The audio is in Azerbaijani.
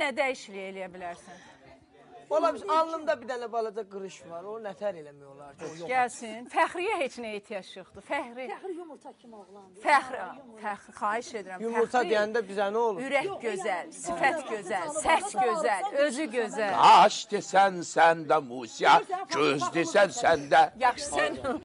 nə dəyişiklik eləyə bilərsən? Valla biz alnımda bir dənə balaca qırış var. O nətər eləmək olar ki? O yox. Gəlsin. Fəxriyə heç nə ehtiyac yoxdur. Fəxri, Fəxri yumurta kimi oğlandır. Fəxri, Fəxri, xahiş edirəm. Yumurta Fəxri, deyəndə bizə nə olur? Ürək gözəl, sifət gözəl, səs gözəl, özü gözəl. Qaş desən səndə Musa, göz desən səndə. Yaxşı sən